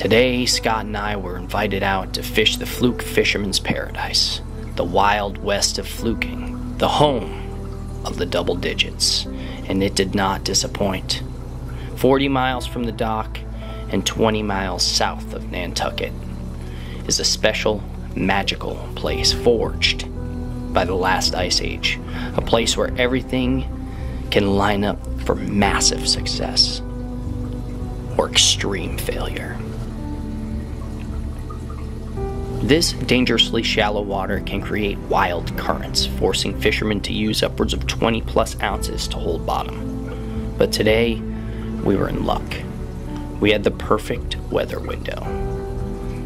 Today, Scott and I were invited out to fish the Fluke Fisherman's Paradise, the wild west of fluking, the home of the double digits, and it did not disappoint. 40 miles from the dock and 20 miles south of Nantucket is a special, magical place forged by the last ice age, a place where everything can line up for massive success or extreme failure. This dangerously shallow water can create wild currents, forcing fishermen to use upwards of 20 plus ounces to hold bottom. But today, we were in luck. We had the perfect weather window.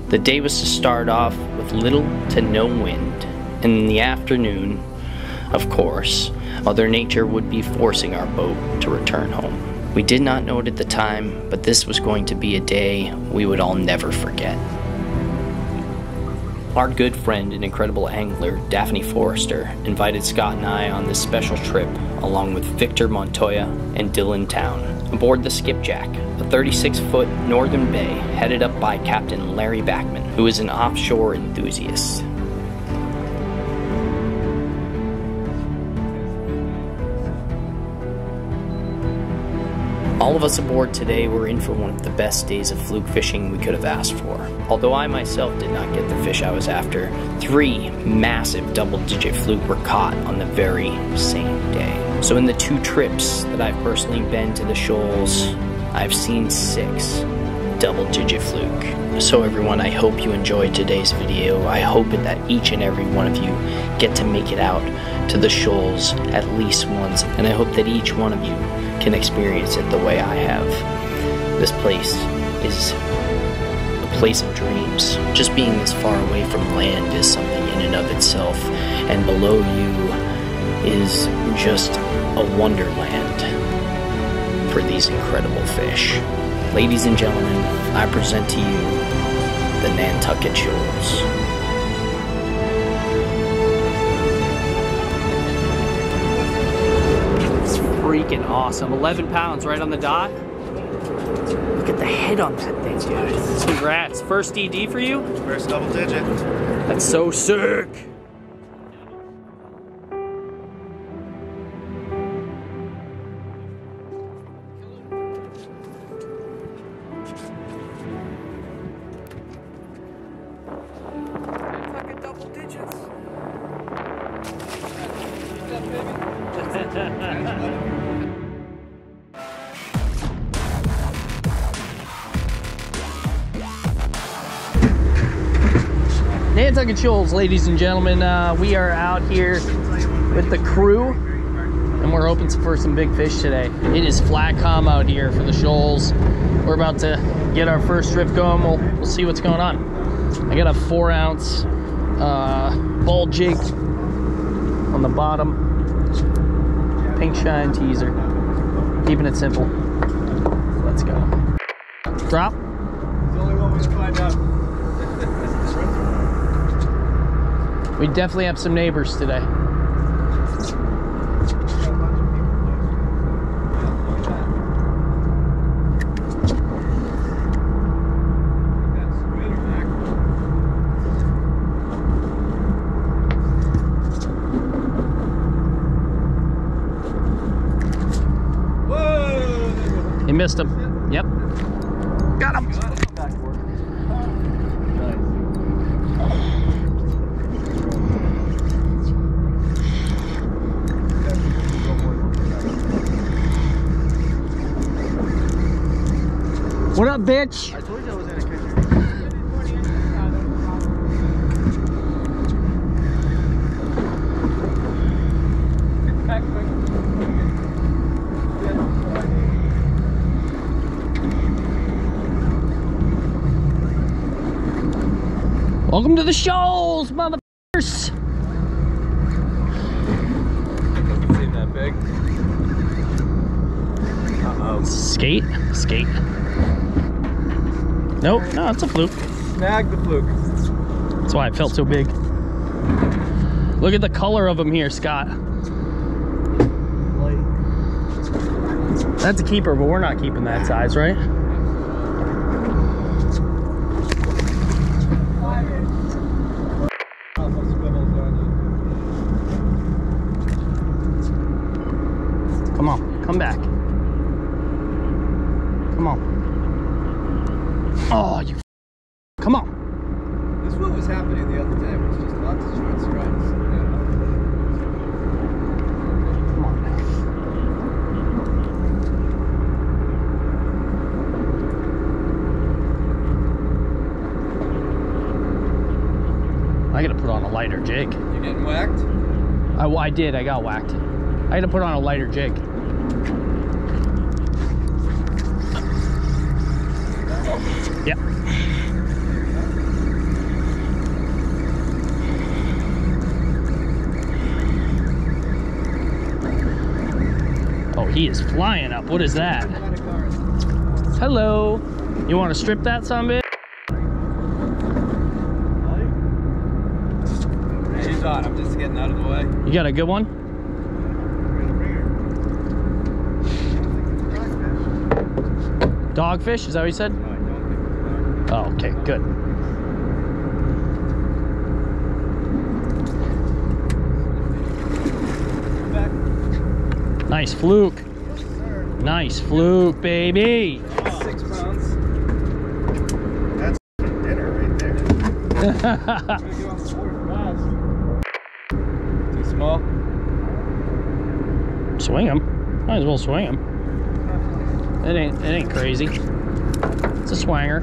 The day was to start off with little to no wind, and in the afternoon, of course, Mother Nature would be forcing our boat to return home. We did not know it at the time, but this was going to be a day we would all never forget. Our good friend and incredible angler, Daphne Forrester, invited Scott and I on this special trip, along with Victor Montoya and Dylan Town, aboard the Skipjack, a 36 foot northern bay headed up by Captain Larry Backman, who is an offshore enthusiast. All of us aboard today were in for one of the best days of fluke fishing we could have asked for. Although I myself did not get the fish I was after, three massive double digit fluke were caught on the very same day. So, in the two trips that I've personally been to the shoals, I've seen six double digit fluke. So, everyone, I hope you enjoyed today's video. I hope that each and every one of you get to make it out to the shoals at least once, and I hope that each one of you can experience it the way I have. This place is a place of dreams. Just being this far away from land is something in and of itself, and below you is just a wonderland for these incredible fish. Ladies and gentlemen, I present to you the Nantucket Shoals. Freaking awesome. 11 pounds right on the dot. Look at the head on that thing, dude. Congrats. First DD for you? First double digit. That's so sick. Nantucket Shoals, ladies and gentlemen. Uh, we are out here with the crew, and we're hoping for some big fish today. It is flat calm out here for the shoals. We're about to get our first drift going. We'll, we'll see what's going on. I got a four ounce uh, ball jig on the bottom. Pink shine teaser. Keeping it simple. Let's go. Drop. It's the only one we can find out. We definitely have some neighbors today. He missed him. Yep. Got him. What up, bitch? I told you I was in a. Welcome to the shoals, motherfuckers. Seem that big. Uh-oh. Skate, skate. Nope, no, it's a fluke. Snag the fluke. That's why it felt so big. Look at the color of them here, Scott. That's a keeper, but we're not keeping that size, right? Come on, come back. Come on. Oh, you. Come on. This is what was happening the other day. It was just lots of short strikes. Come on. I gotta put on a lighter jig. You getting whacked? I, did, I got whacked. I had to put on a lighter jig. Yep. Oh, he is flying up. What is that? Hello. You want to strip that son of a bitch? She's on. I'm just getting out of the way. You got a good one? Dogfish? Is that what you said? Oh, okay, good. Nice fluke. Nice fluke, baby. Six pounds. dinner right there. Too small. Swing him. Might as well swing him. It ain't it ain't crazy. It's a swanger.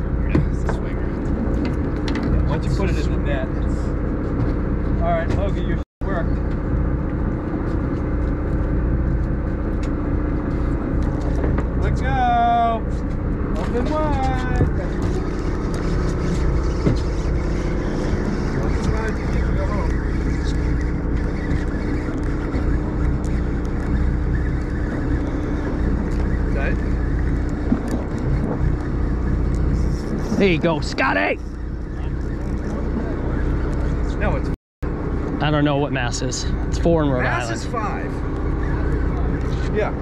Once you put it in the net, it's... All right, Logan, your worked. Let's go. Open wide. Open wide. You can go home. Tight. There you go, Scotty. No, it's I don't know what mass is. It's four in Rhode Mass Island. is five. Yeah.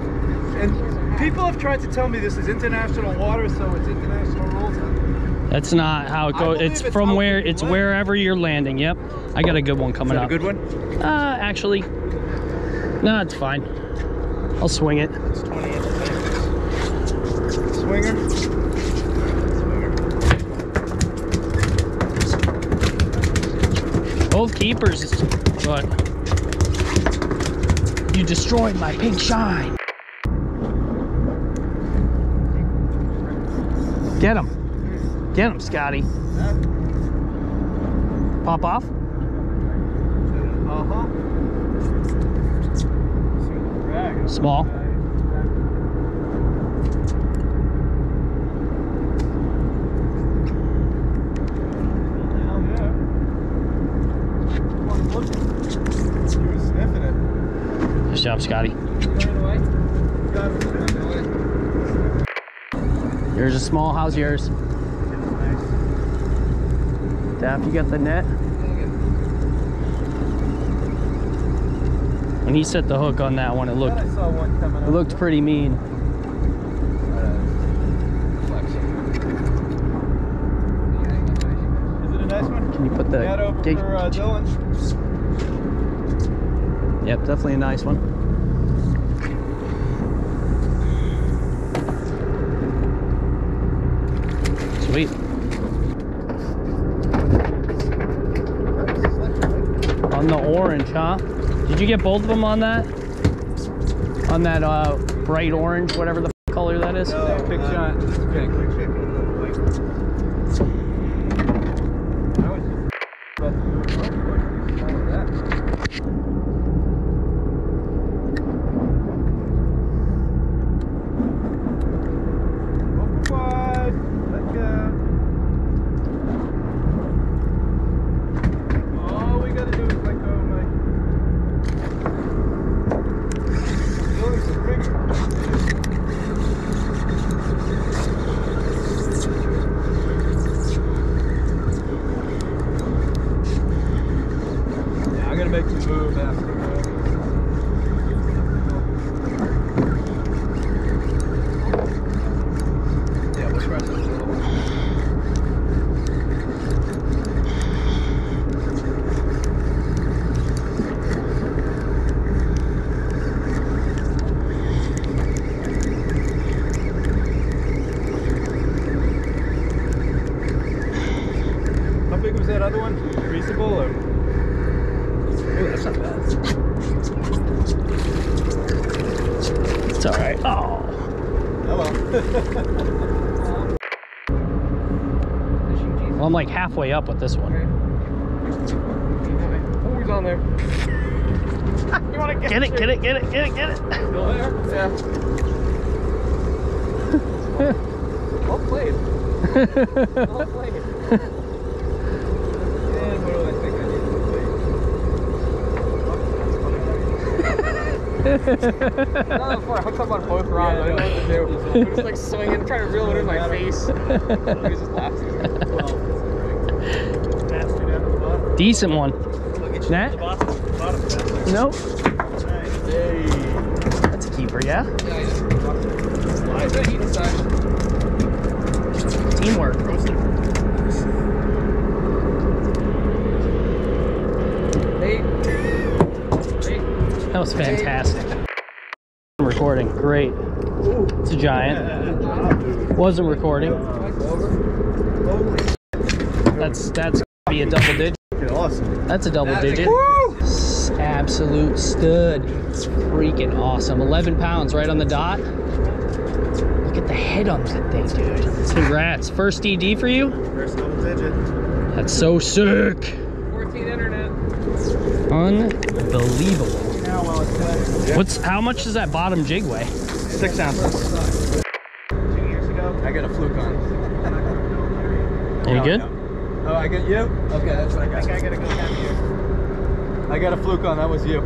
And people have tried to tell me this is international water, so it's international rules. That's not how it goes. It's it's from where it's live. wherever you're landing. Yep. I got a good one Is coming that a up. good one? Uh, actually, no, it's fine. I'll swing it. It's 20 inches. Swinger. Both keepers, but you destroyed my pink shine. Get him. Get him, Scotty. Pop off. Uh-huh. Small. You were sniffing it. Nice job, Scotty. Here's a small. How's yours? Daff, you got the net? When he set the hook on that one, it looked I saw one coming it looked pretty mean. Is it a nice one? Can you put the Net over for uh, Dylan. Yep, definitely a nice one. Sweet. On the orange, huh? Did you get both of them on that? On that uh, bright orange, whatever the color that is? No, big shot. It's pink. I was just about to do it. Oh, what the hell is that? Open wide. Let go. All we gotta do is let go, Mike. Feelings are bigger. right. Oh. Oh well. Well, I'm like halfway up with this one. Oh, he's on there. you want to Get get it, get it, get it, get it, get it. Still there? Yeah. well played. Well played. And what do I think I need Not before oh, I hooked up on both rods. Yeah, I didn't know what to do. I'm just like swinging, trying to reel it in my face. He just laughs. Decent one. Nat? Nope. That's a keeper, yeah? Yeah. Teamwork. That was fantastic. Recording, great. It's a giant. Wasn't recording. That's that's be a double digit. Awesome. That's a double digit. S- Absolute stud. It's freaking awesome. 11 pounds right on the dot. Look at the head on that thing, dude. Congrats. First DD for you? First double digit. That's so sick. 14 internet. Unbelievable. Now while it's dead. What's how much does that bottom jig weigh? Six ounces. Two years ago. I got a fluke on. Any No, good? no. Oh, I got you? Okay, that's what I got. I think I gotta go down here. I got a fluke on, that was you.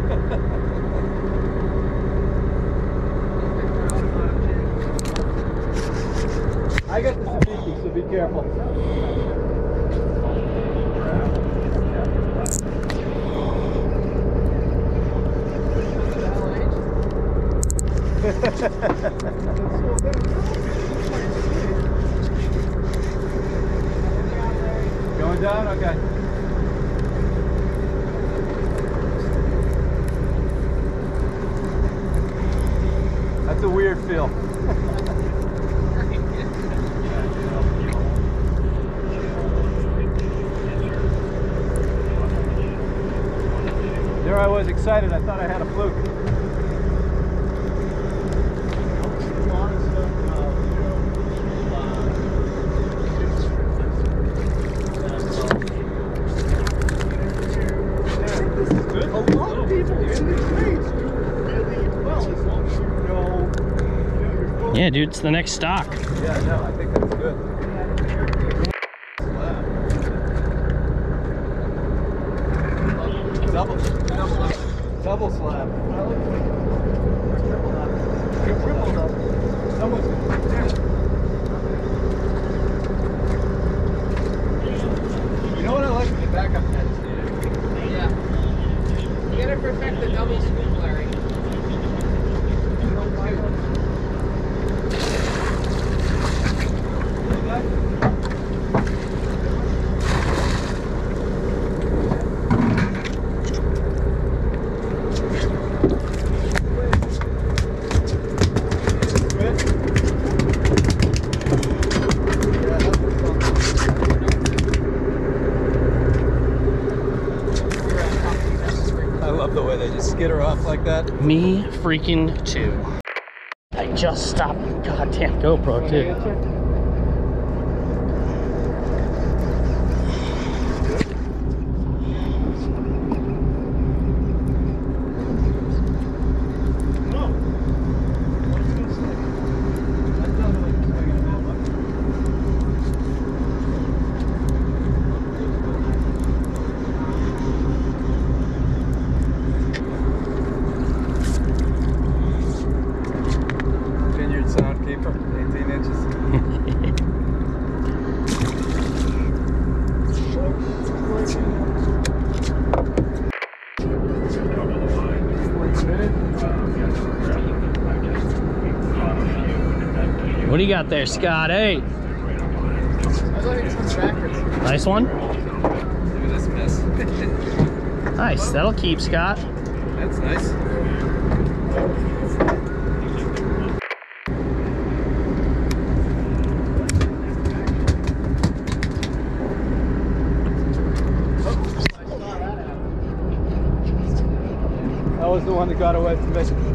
I got the Sabiki, so be careful. Going down? Okay. That's a weird feel. There I was excited. I thought I had a fluke. A lot of people in the States do really well as long as you know, you know your full Yeah, dude, it's the next stock. Yeah, no, I think that's good. Double, slab double slab. You tripled up. Someone's You know what I like? The backup head. Yeah. You gotta perfect the double scoop, Larry. I love the way they just skitter off like that. Me freaking too. I just stopped. Goddamn GoPro too. Vineyard Soundkeeper, 18 inches. What do you got there, Scott? Hey, I was letting this one backwards. nice one. Look at this mess. Nice. That'll keep Scott. That's nice. That was the one that got away from me.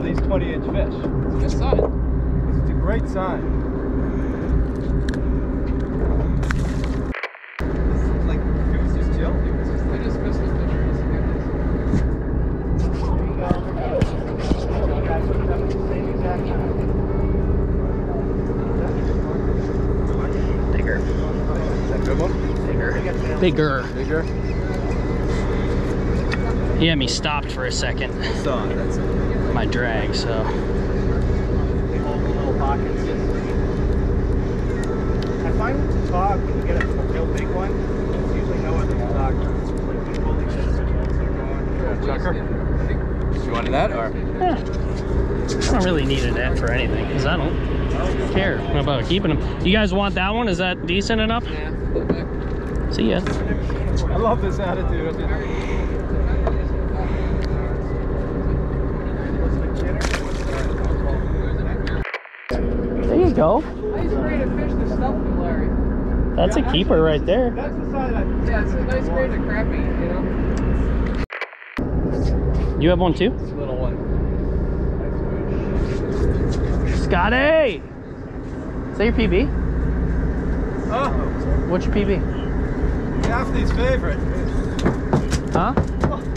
all these 20 inch fish. Good sign. It's a great sign. This is like, it was just chill. I just missed the picture. Just look at this. Bigger. Good one? Bigger. Bigger. Bigger? He had me stopped for a second. So, that's it. My drag, so. They hold the little pockets. I find with the dog, when you get a real big one, it's usually no other dog. Like you holding this, they're going. Chucker? You wanted that or? I don't really need a net for anything because I don't care about keeping them. You guys want that one? Is that decent enough? Yeah. Flip back. See ya. I love this attitude. There you go. I used to a fish to stuff them, Larry. That's a keeper right there. That's the sign I. Yeah, it's a nice grade to crappie, you know? You have one too? Little one. Scotty! Is that your PB? Oh, What's your PB? Daphne's favorite. Huh?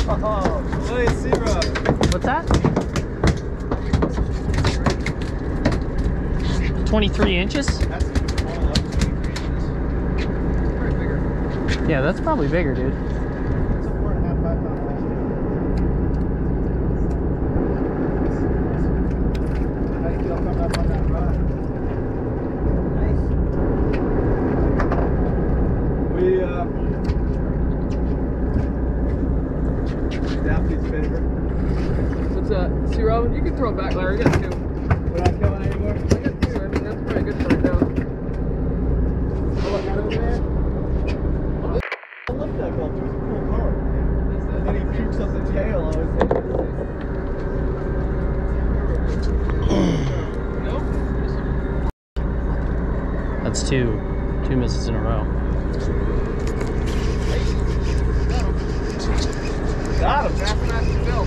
Oh, Lay sea rub. What's that? 23 inches? That's all up to inches. Probably bigger. Yeah, that's probably bigger, dude. It's a four and a half, five pound fish. How do you feel coming up on that rod? Nice. We, uh. Daphne's favorite. What's that? See, Robin, you can throw it back, Larry. I got two. We're not killing anymore? I got two. I mean, that's probably good for right now. Oh, look, right over there. I love that guy. He's a cool card. And then he pukes up the tail. I was thinking, That's two. Two misses in a row. got him. Half and half to Bill.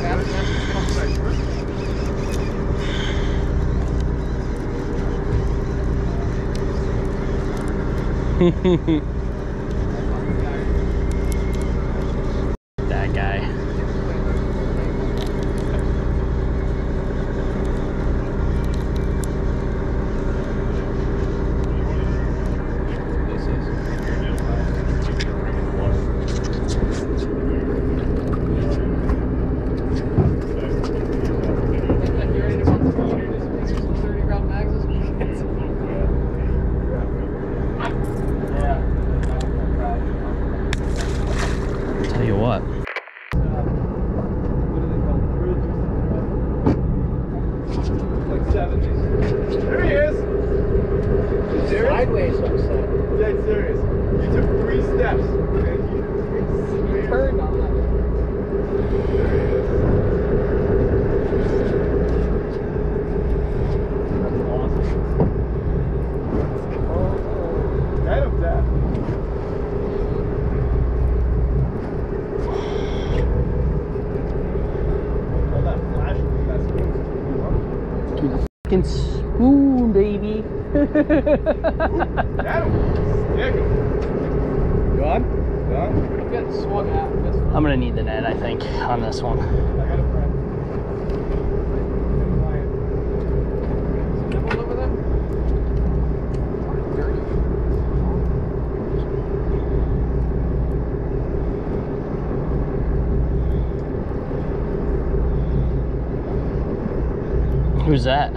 Half and half to Bill. that guy. You ready to put some shooters and some 30 round mags this week? Tell you what. What do they call it? Like 70s. There he is! You serious? Sideways, I'm saying. Dead serious. You took three steps. And you Turned on that. There he is. That's awesome. Get him, Dad. All that flash with that spoon. To the spoon, baby. Get him. Stick on? You on? I'm getting swung at. That's I'm gonna need the net, I think, on this one. I got a friend. Nibble over them? Dirty. Who's that?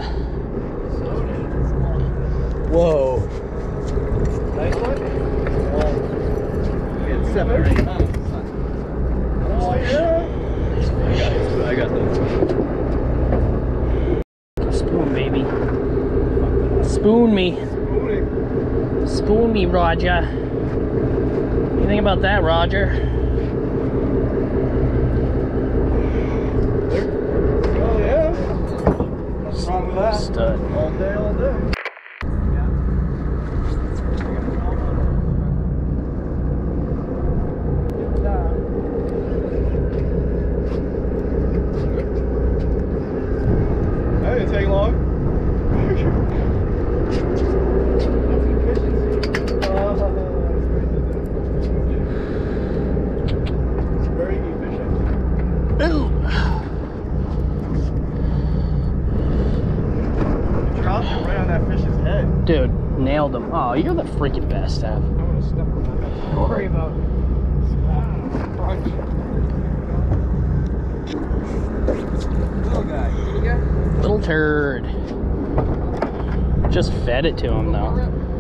Whoa. Nice one? It's seven or eight. Oh, yeah. I got this. Spoon, baby. Spoon me. Spoon me, Roger. You think about that, Roger? Oh, yeah. What's wrong with that? Stud. All day, all day. Nailed him. Oh, you're the freaking best, Ab. I'm gonna step on that. Don't worry about crunch. Little guy. Little guy? Little turd. Just fed it to him though.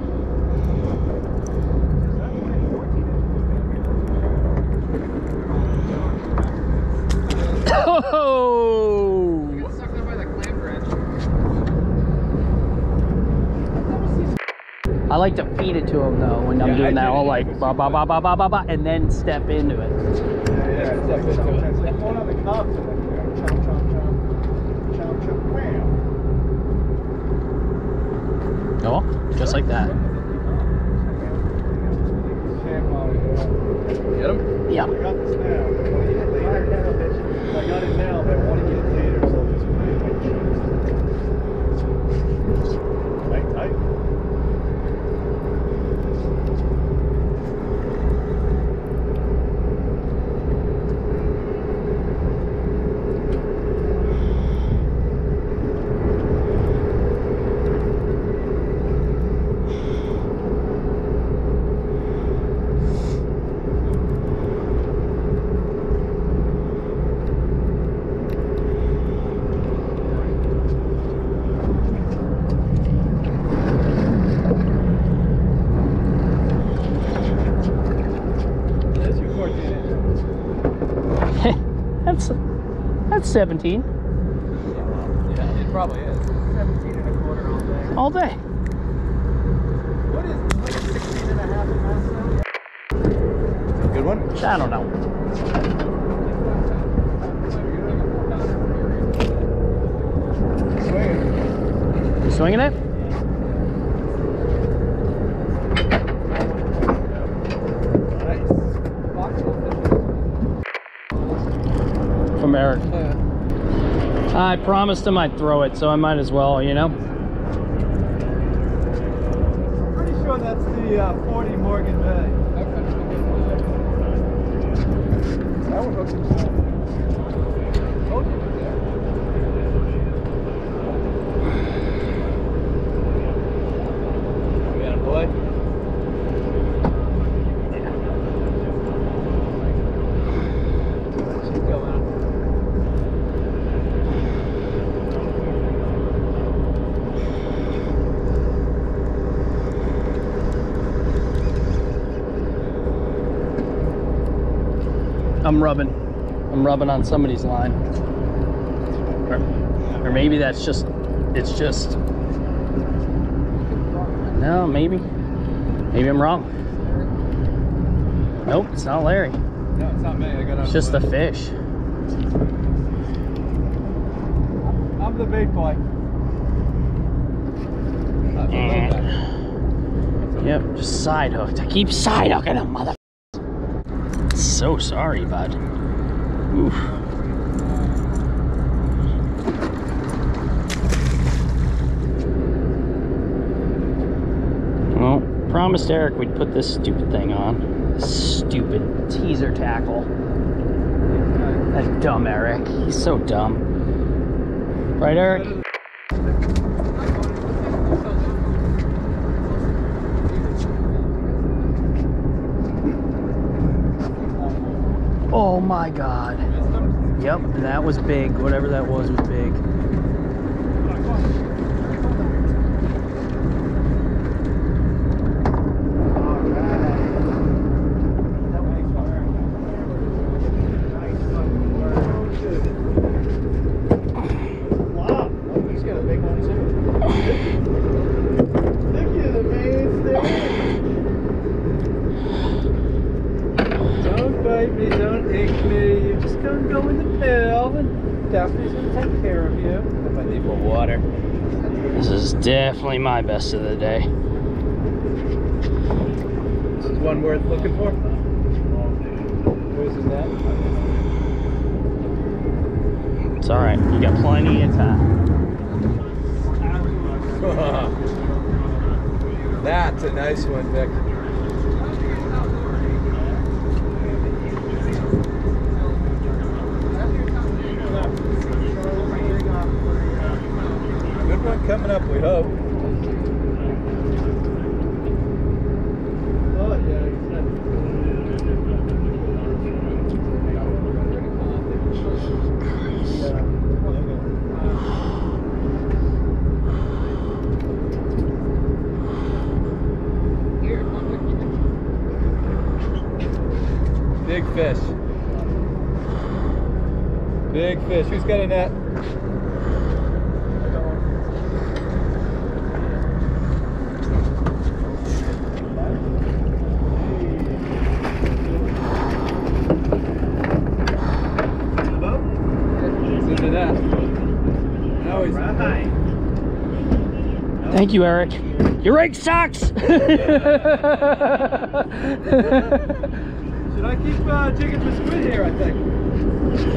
Oh! Get sucked in by the clam branch. I like to feed it to him though when I'm Yeah, doing that. I'll like ba ba ba ba ba ba ba and then step into it. Yeah, it's like this. It's like one of the cops and then chomp, chomp, chomp. Chomp, chomp, wham. Oh, just like that. Get him? Yeah. I got this now. but when you get later, I got it now, but I want to get it later, so I'll just put it in my cheese. Tight, tight. That's your 14 inch. That's that's 17 Yeah, it probably is. 17 and a quarter all day. all day. What is like 16 and a half in mass now? Good one? I don't know. Swinging it? Nice. From Eric. I promised him I'd throw it, so I might as well, you know? Pretty sure that's the uh, 40 Morgan Bay. That one hooks himself. Told you it was there. We got a boy? Keep going. I'm rubbing. I'm rubbing on somebody's line. Or, or maybe that's just, it's just, no, maybe. Maybe I'm wrong. Nope, it's not Larry. No, it's not me. I got It's just the fish. I'm the big boy. Yep, just side hooked. I keep side hooking him, mother. So sorry, bud. Oof. Well, promised Eric we'd put this stupid thing on. Stupid teaser tackle. That dumb Eric. He's so dumb. Right, Eric? Oh my god. Yep, that was big. Whatever that was was big. Wow, he's got a big one too. Thank you, the mainstay. Don't bite me, don't ick me. You're just gonna go in the pill and Daphne's gonna take care of you. If I need more water. This is definitely my best of the day. This is one worth looking for. Where's his net? It's alright. You got plenty of time. That's a nice one, Vic. one coming up, we hope. Big fish. Big fish. Who's got a net? Thank you, Eric. Your rake sucks. Should I keep uh, jigging for squid here, I think?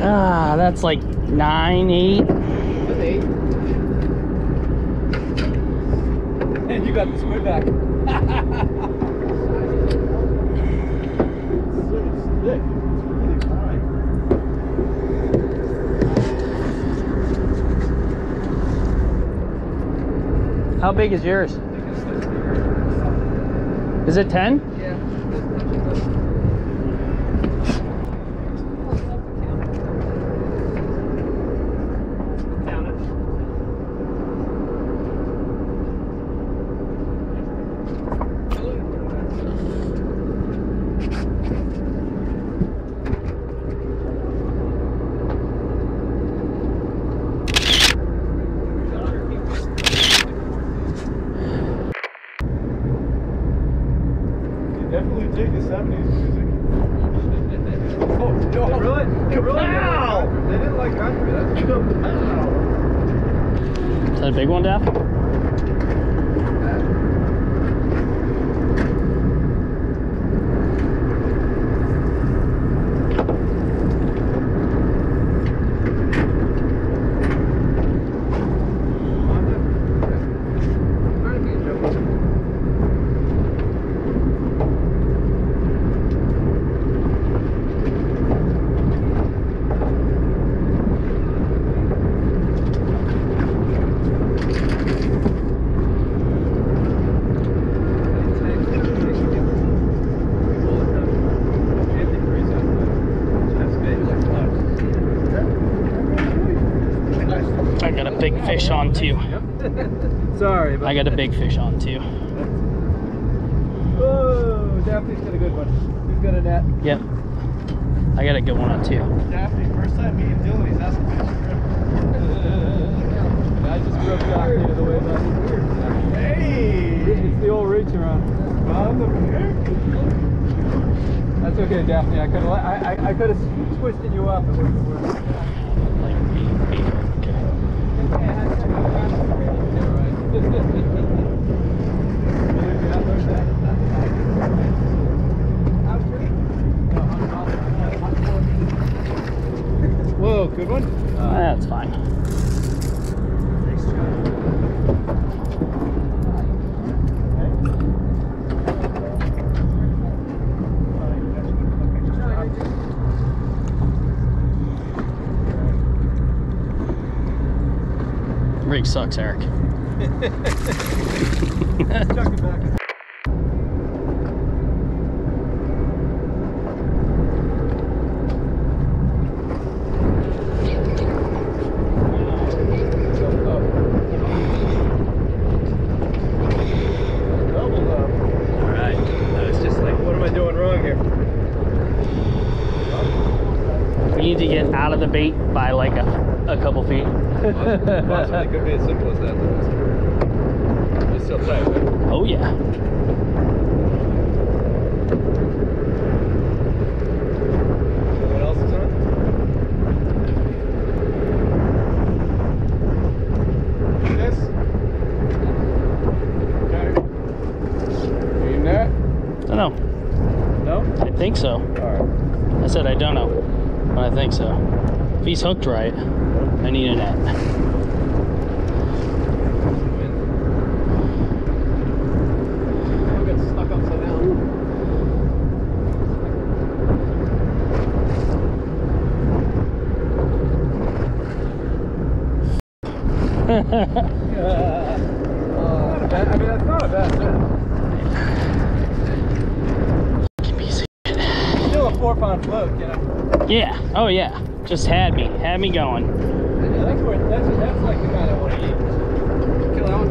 ah, that's like nine, eight. That's eight. And you got the squid back. How big is yours? Is it 10? You definitely dig the 70s music. oh, no. Really? Kapow! They didn't like country. That's kapow. Is that a big one, Daff? I got a big fish on too. Sorry, but I got a big fish on too. Oh, Daphne's got a good one. Who's got a net? Yep. I got a good one on too. Daphne, first time meeting Dylan, he's asking me I just broke Daphne to the way back. Hey! It's the old reach around. On the That's okay, Daphne. I could have I, I, I could have twisted you up. It wouldn't have worked. Like, be- be- okay. Whoa, good one. That's fine. Rig sucks, Eric. Chuck it back. Doubled up. Alright. I was just like, What am I doing wrong here? We need to get out of the bait by like a, a couple feet. Possibly could be as simple as that. though. It's still tight, right? Oh yeah. What else is on? This? Okay. Aim that? I don't know. No? I think so. Alright. I said I don't know, but I think so. If he's hooked right, I need a net. I'll get stuck upside down. Not a bad- I mean, that's not a bad fish. Still a four pound float, you know. Yeah. Oh yeah. Just had me, had me going. Yeah, that's, where, that's, that's like the guy that want to eat. Kill that one.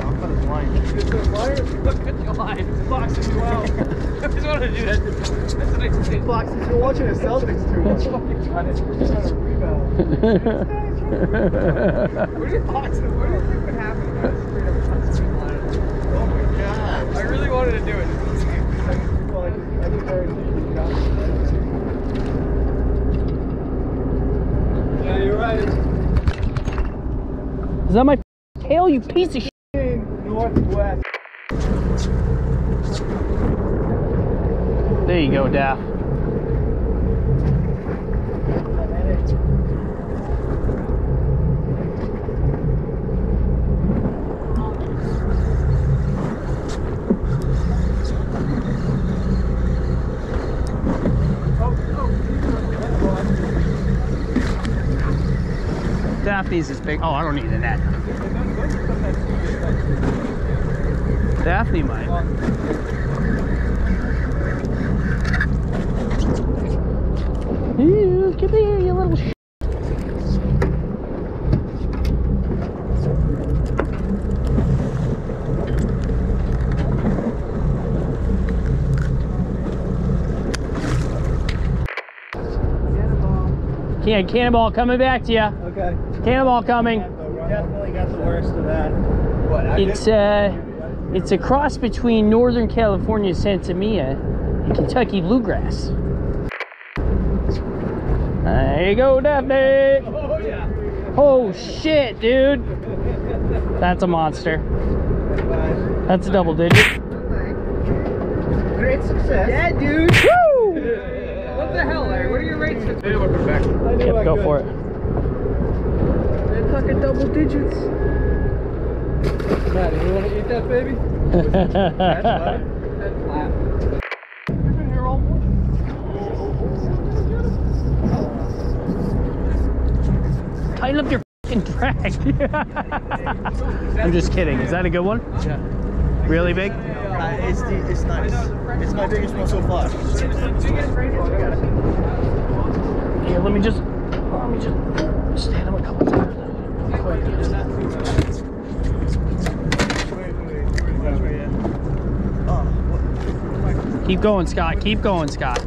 a wire. Look at your you out. I just wanted to do that. That's thing. You're watching the Celtics too much, trying to rebound. Where it? What do you think would happen if I straight up line? Oh my god. I really wanted to do it. Yeah, you're right. Is that my tail, you piece of shit? Northwest. There you go, Daff. Daphne's is big. Oh, I don't need a net. Daphne might. Ew, come here, you little sh Yeah, cannonball coming back to you. Okay. Cannonball coming. Definitely got the worst of that. What? It's uh, it's a cross between Northern California Santa Mia and Kentucky bluegrass. There you go, Daphne. Oh yeah. Oh shit, dude. That's a monster. That's a double digit. Great success. Yeah, dude. Woo! What the hell, Larry? What are your rates? Maybe we'll back. Yep, go could. for it. They're talking double digits. Matt, you want to eat that, baby? That's flat. You've been here all morning. Tighten up your fucking drag. I'm just kidding. Is that a good one? Yeah. Really big? Uh, it's, the, it's nice. It's my biggest one so far. Here, let me just let me just stand him a couple times. Keep going, Scott. Keep going, Scott.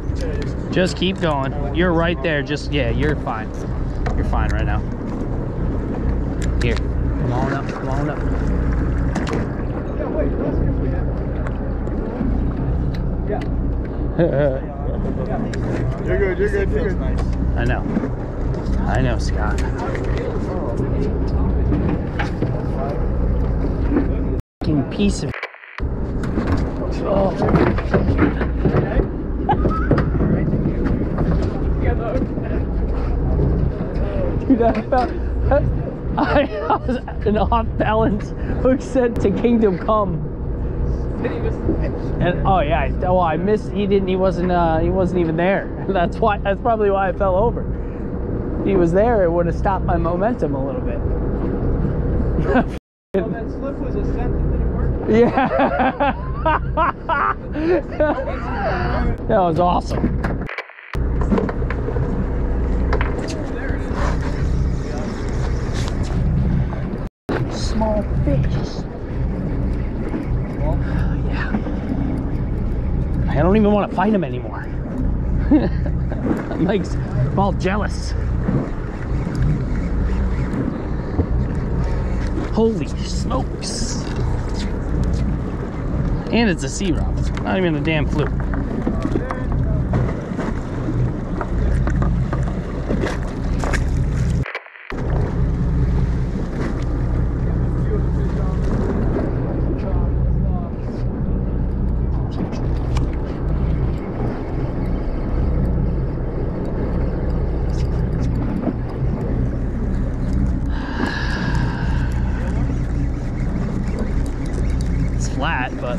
Just keep going. You're right there. Just yeah, you're fine. You're fine right now. Here. Come on up. Come on up. You're good, you're good, you're good. Nice. I know. I know, Scott. Fucking piece of. Oh. Dude, I felt. I, I was an off balance hook set to Kingdom Come. And oh yeah, I, oh I missed. He didn't. He wasn't. Uh, he wasn't even there. That's why. That's probably why I fell over. If he was there, it would have stopped my momentum a little bit. Oh, that slip was a scent that didn't work. Yeah. that was awesome. Small fish. Yeah. I don't even want to fight him anymore. I'm all jealous. Holy smokes. And it's a sea rock, not even a damn fluke. It's flat, but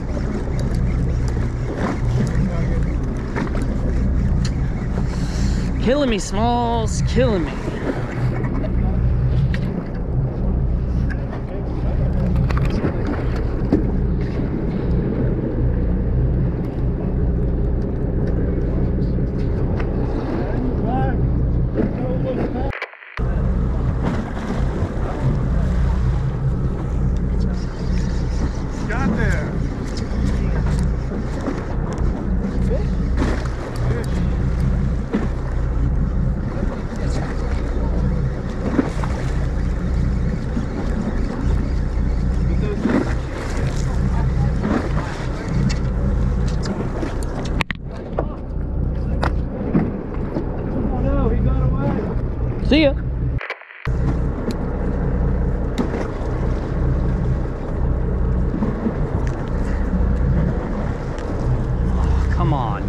killing me, Smalls, killing me. See ya. Oh, come on.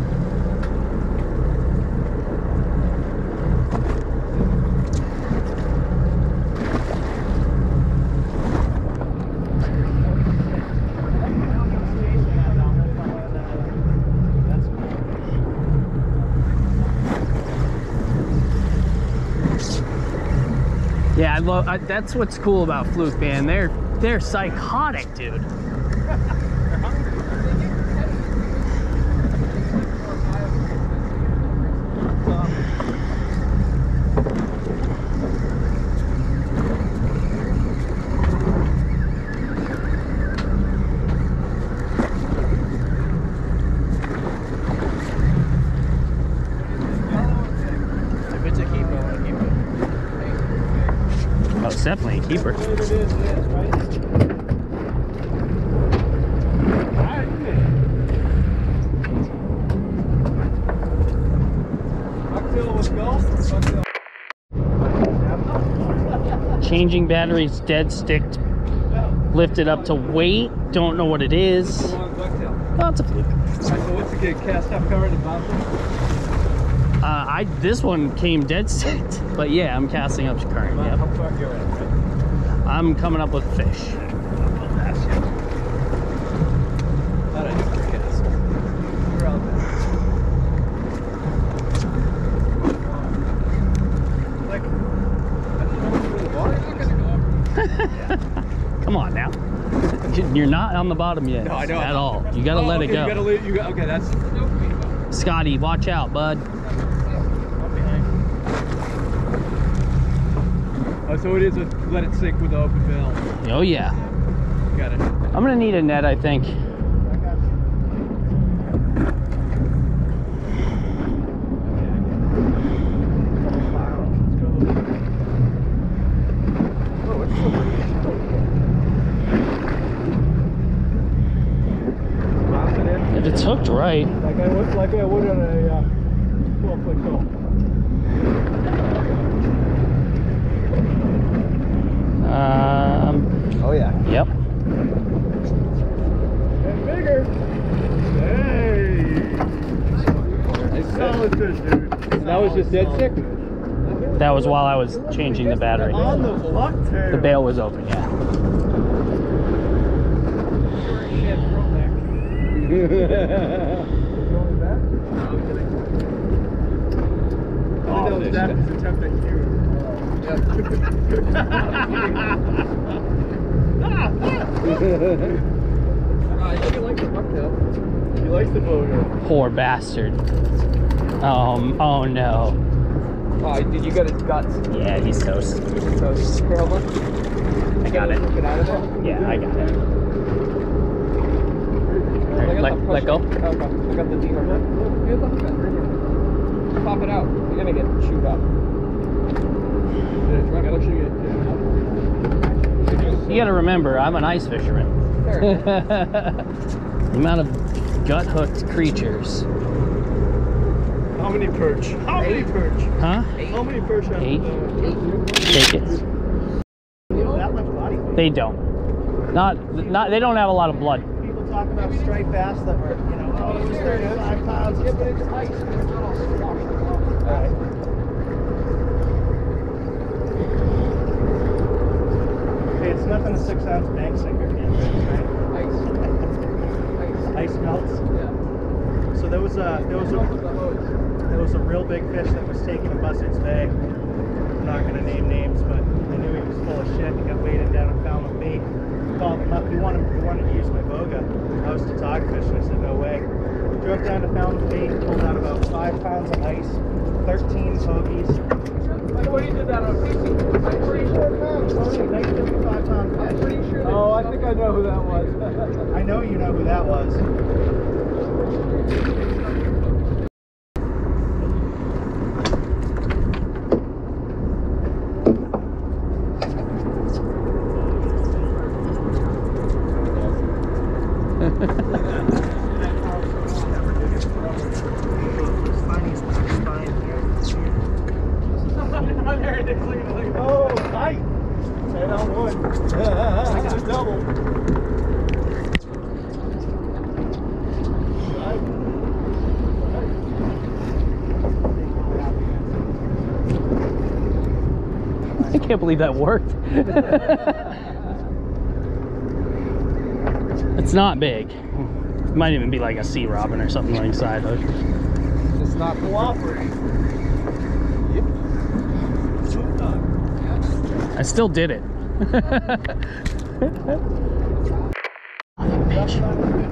Yeah, I love. I, that's what's cool about Fluke, man. They're they're psychotic, dude. If it's a keeper, I want to keep it. Oh, it's definitely a keeper. Cocktail with golf. Cocktail. Changing batteries, dead sticked. Lifted up to weight. Don't know what it is. Long bucktail. Oh, it's a Fluke. Alright, so what's the gig? Cast off cover at the bottom? Uh, I this one came dead sticked, but yeah, I'm casting up to current. How Yep. far you're at, right? I'm coming up with fish. Thought I knew for cast. We're out there. Like, I don't know where the water is. Come on now. You're not on the bottom yet No, I know. at all. You gotta Oh, let okay, it go. You gotta leave, you got, okay, that's. Scotty, watch out, bud. I'm behind. Oh, so it is a let it sink with the open bail. Oh yeah. Got it. I'm gonna need a net, I think. Bounce it in. If it's hooked right. Like I would, like I would on a uh, 12 foot goal. Um, Oh yeah. yep. And bigger. Hey. Nice solid fish, dude. That was just dead sick. That was while I was changing the battery. On the bucktail. The bail was open, yeah. I think that was attempt at humor. I think you like the bucktail. He likes the boga. Poor bastard. Um, oh no. Oh, did you get his guts? Yeah, he's toast. So just tail one. I got it. Get out of there. Yeah, I got it. I got Let, let go. push- Okay, I got the deeper. Good luck right here. Pop it out. You're gonna get chewed up. Try pushing it. You gotta remember, I'm an ice fisherman. The amount of gut hooked creatures. How many perch? How many perch? Huh? How many perch have Eight. uh, Take it. That much body weight. They don't. Not, not. They don't have a lot of blood. People talk about striped bass that were, you know, oh, it was 35 pounds. Yeah, but it's ice. It's not all sloshed. Right. Hey, it's nothing a six ounce bank sinker can right? Ice. Ice. Ice melts. Yeah. So there was a there was a With the hose. There was a real big fish that was taken in Buzzards Bay. I'm not gonna name names, but I knew he was full of shit. He got weighted down and found with bait. Called him up. He wanted he wanted to use my boga. I was to target fishing. I said no way. Drove down to Fountain Bait, pulled out about five pounds of ice, 13 hoagies. Like what you did that on PC. I'm pretty sure. pounds, only 55 pound I'm pretty sure. Oh, I think I know who that was. I know you know who that was. can't believe that worked. it's not big. It might even be like a sea robin or something like side hook. It's not cooperating. I still did it.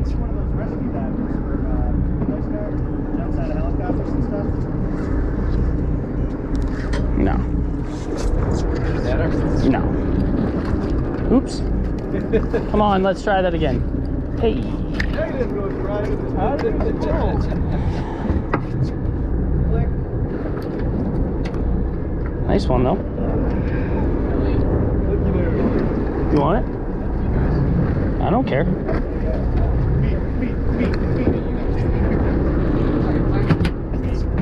He's one of those rescue divers for uh, Coast Guard, jumps out of helicopters and stuff. No. No. Oops. Come on, let's try that again. Hey. Nice one though. You want it? I don't care.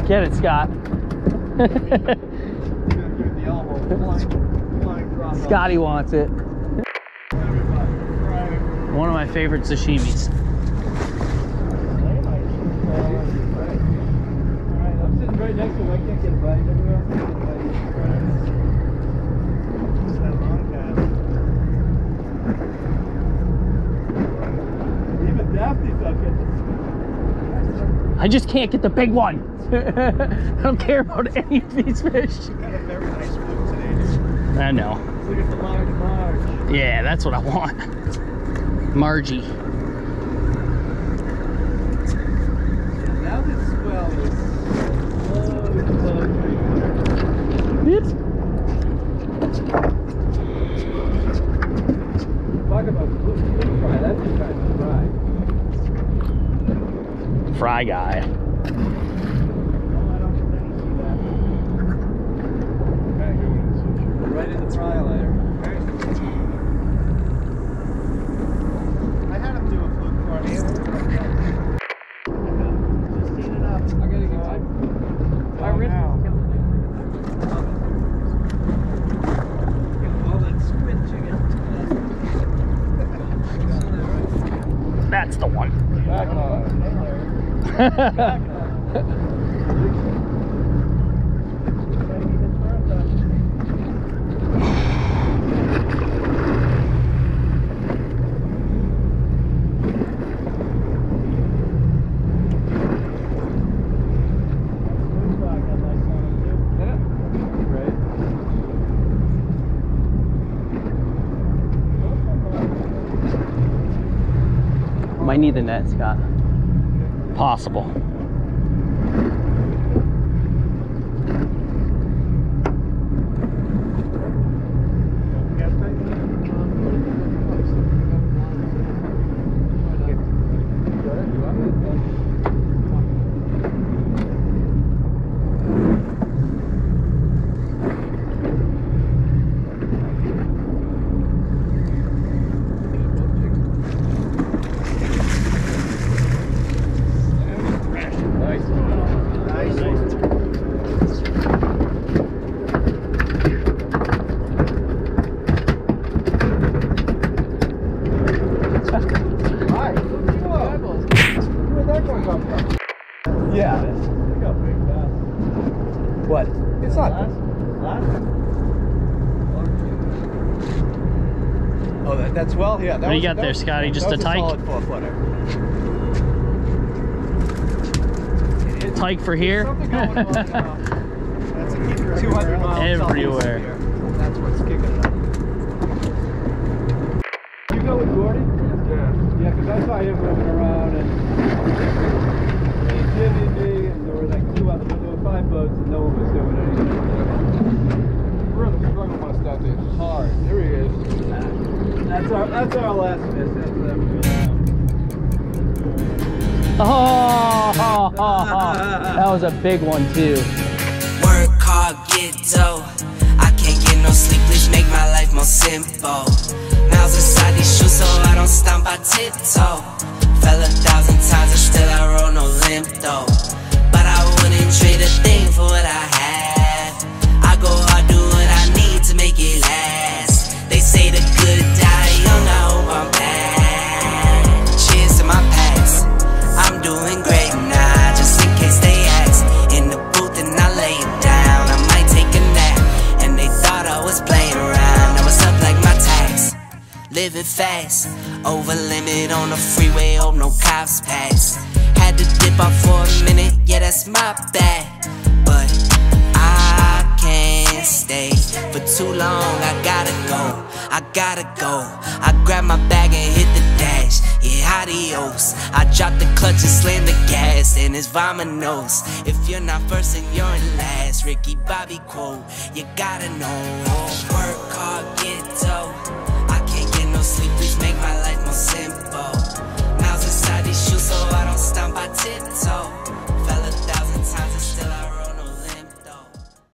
Get it, Scott. Scotty wants it. Favorite sashimis. Alright, I'm sitting right next to him. I can't get a bite. Everyone else can get a bite. It's that long cast. Even Daphne's not getting I just can't get the big one. I don't care about any of these fish. Got a very nice fluke today. dude. I know. Look at the large Marge. Yeah, that's what I want. Margie. Now this swell is so Talk about blue, blue fry. That's the kind of fry. Fry guy. Oh, I don't think any see that. Right in the fry layer. I had him do a fluke for me. Just seen it up. I gotta get my, my wrist is killing me. All that squid chicken. That's the one. Back on. Right. Might need the net, Scott. Possible. Yeah. Look how big that. What? It's not. Oh, that, that's well, yeah. That What do you got there, Scotty? Just a tyke? solid four footer. Tyke for here? Something going on now. That's a keeper 200 miles Everywhere. southeast of here. That's what's kicking it up. You go with Gordy? Yeah. Yeah, because I saw him moving around and he divvied me and there were like two other, there were five boats and no one was doing anything. We're in the struggle bus out there. It's hard. There he is. That's our, that's our last miss. That's them. Oh, that was a big one too. Work hard, get dough. I can't get no sleep, please make my life more simple. Miles inside these shoes, so I don't stomp, I tiptoe. Fell a thousand times and still I roll no limp though. But I wouldn't trade a thing for what I had. make it last. Living fast, over limit on the freeway, hope no cops pass. Had to dip off for a minute, yeah, that's my bad. But I can't stay for too long, I gotta go, I gotta go. I grab my bag and hit the dash, yeah, adios. I drop the clutch and slam the gas, and it's vominos. If you're not first, then you're in last. Ricky Bobby quote, you gotta know. Work hard, get dough sleep, please make my life more simple. Miles inside these shoes, so I don't stomp by tiptoe.